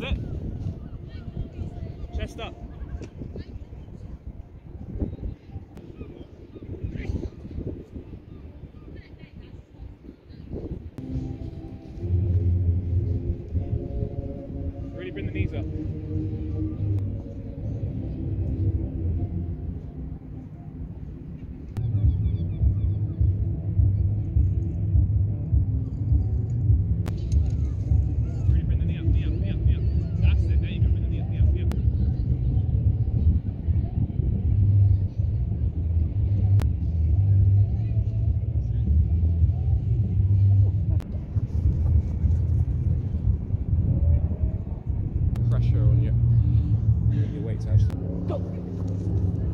Sit. Chest up. Really bring the knees up. on your, your actually. Go.